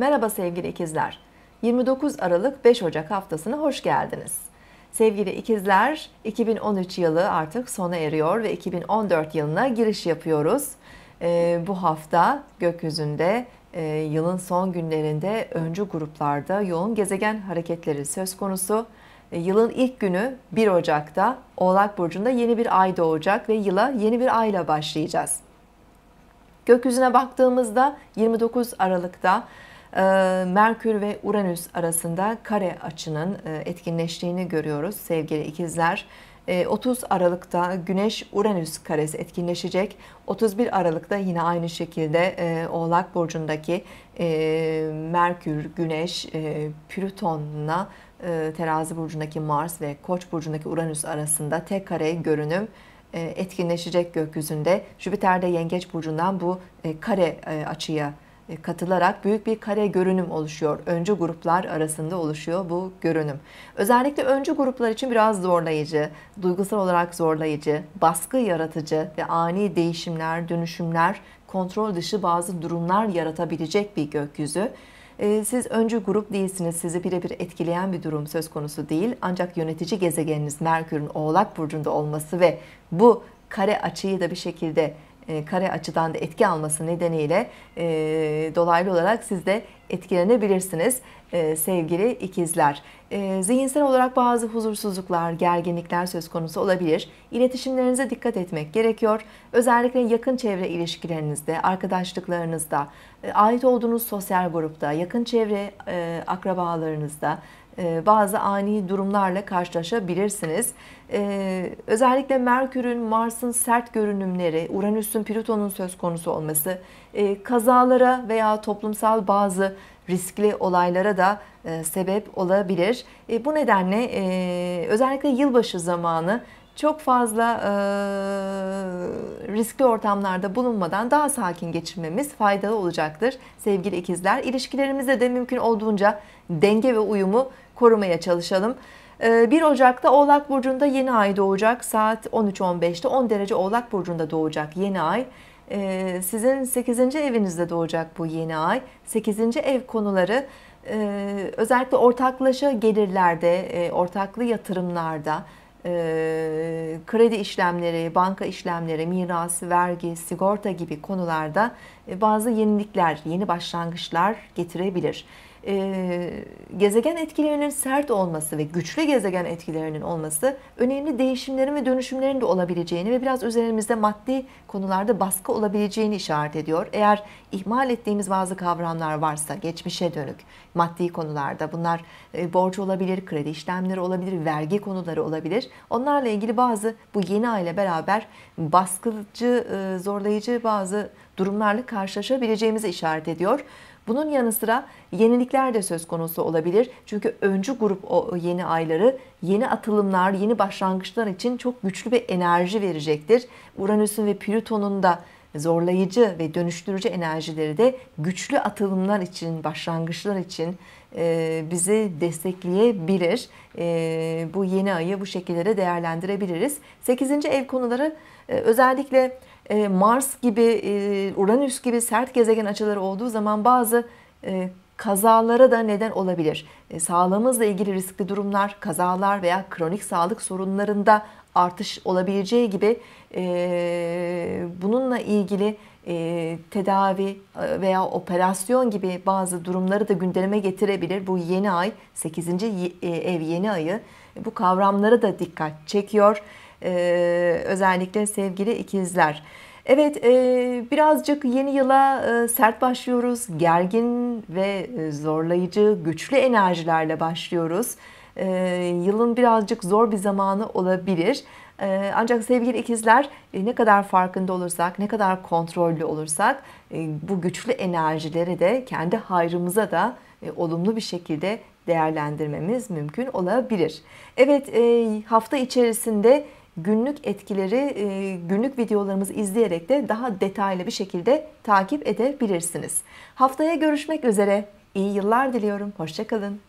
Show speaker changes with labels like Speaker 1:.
Speaker 1: Merhaba sevgili ikizler. 29 Aralık 5 Ocak haftasına hoş geldiniz. Sevgili ikizler, 2013 yılı artık sona eriyor ve 2014 yılına giriş yapıyoruz. Ee, bu hafta gökyüzünde e, yılın son günlerinde öncü gruplarda yoğun gezegen hareketleri söz konusu. E, yılın ilk günü 1 Ocak'ta Oğlak Burcu'nda yeni bir ay doğacak ve yıla yeni bir ayla başlayacağız. Gökyüzüne baktığımızda 29 Aralık'ta Merkür ve Uranüs arasında kare açının e, etkinleştiğini görüyoruz sevgili ikizler. 30 Aralık'ta Güneş Uranüs karesi etkinleşecek. 31 Aralık'ta yine aynı şekilde Oğlak burcundaki Merkür, Güneş, Plüton'la Terazi burcundaki Mars ve Koç burcundaki Uranüs arasında tek kare görünüm etkinleşecek gökyüzünde. Jüpiter de Yengeç burcundan bu kare açıya e, katılarak büyük bir kare görünüm oluşuyor. Öncü gruplar arasında oluşuyor bu görünüm. Özellikle öncü gruplar için biraz zorlayıcı, duygusal olarak zorlayıcı, baskı yaratıcı ve ani değişimler, dönüşümler, kontrol dışı bazı durumlar yaratabilecek bir gökyüzü. E, siz öncü grup değilsiniz. Sizi birebir etkileyen bir durum söz konusu değil. Ancak yönetici gezegeniniz Merkür'ün Oğlak Burcu'nda olması ve bu kare açıyı da bir şekilde e, kare açıdan da etki alması nedeniyle e, dolaylı olarak siz de etkilenebilirsiniz e, sevgili ikizler. Zihinsel olarak bazı huzursuzluklar, gerginlikler söz konusu olabilir. İletişimlerinize dikkat etmek gerekiyor. Özellikle yakın çevre ilişkilerinizde, arkadaşlıklarınızda, ait olduğunuz sosyal grupta, yakın çevre akrabalarınızda, e, bazı ani durumlarla karşılaşabilirsiniz. E, özellikle Merkür'ün, Mars'ın sert görünümleri, Uranüs'ün, Plüton'un söz konusu olması, e, kazalara veya toplumsal bazı riskli olaylara da sebep olabilir. Bu nedenle özellikle yılbaşı zamanı çok fazla e, riskli ortamlarda bulunmadan daha sakin geçirmemiz faydalı olacaktır sevgili ikizler. İlişkilerimizde de mümkün olduğunca denge ve uyumu korumaya çalışalım. 1 Ocak'ta Oğlak Burcu'nda yeni ay doğacak. Saat 13.15'te 10 derece Oğlak Burcu'nda doğacak yeni ay. Sizin 8. evinizde doğacak bu yeni ay. 8. ev konuları özellikle ortaklaşa gelirlerde, ortaklı yatırımlarda, kredi işlemleri, banka işlemleri, miras, vergi, sigorta gibi konularda bazı yenilikler, yeni başlangıçlar getirebilir e, gezegen etkilerinin sert olması ve güçlü gezegen etkilerinin olması önemli değişimlerin ve dönüşümlerin de olabileceğini ve biraz üzerimizde maddi konularda baskı olabileceğini işaret ediyor. Eğer ihmal ettiğimiz bazı kavramlar varsa geçmişe dönük maddi konularda bunlar e, borç olabilir, kredi işlemleri olabilir, vergi konuları olabilir. Onlarla ilgili bazı bu yeni aile beraber baskıcı, e, zorlayıcı bazı durumlarla karşılaşabileceğimizi işaret ediyor. Bunun yanı sıra yenilikler de söz konusu olabilir. Çünkü öncü grup o yeni ayları yeni atılımlar, yeni başlangıçlar için çok güçlü bir enerji verecektir. Uranüs'ün ve Plüton'un da zorlayıcı ve dönüştürücü enerjileri de güçlü atılımlar için, başlangıçlar için e, bizi destekleyebilir. E, bu yeni ayı bu şekilde değerlendirebiliriz. 8. ev konuları e, özellikle Mars gibi, e, Uranüs gibi sert gezegen açıları olduğu zaman bazı e, kazalara da neden olabilir. Sağlığımızla ilgili riskli durumlar, kazalar veya kronik sağlık sorunlarında artış olabileceği gibi bununla ilgili tedavi veya operasyon gibi bazı durumları da gündeme getirebilir. Bu yeni ay 8. ev yeni ayı bu kavramlara da dikkat çekiyor. Ee, özellikle sevgili ikizler. Evet e, birazcık yeni yıla e, sert başlıyoruz. Gergin ve e, zorlayıcı, güçlü enerjilerle başlıyoruz. Yılın birazcık zor bir zamanı olabilir. Ancak sevgili ikizler ne kadar farkında olursak, ne kadar kontrollü olursak bu güçlü enerjileri de kendi hayrımıza da olumlu bir şekilde değerlendirmemiz mümkün olabilir. Evet hafta içerisinde günlük etkileri e, günlük videolarımızı izleyerek de daha detaylı bir şekilde takip edebilirsiniz. Haftaya görüşmek üzere. İyi yıllar diliyorum. Hoşçakalın.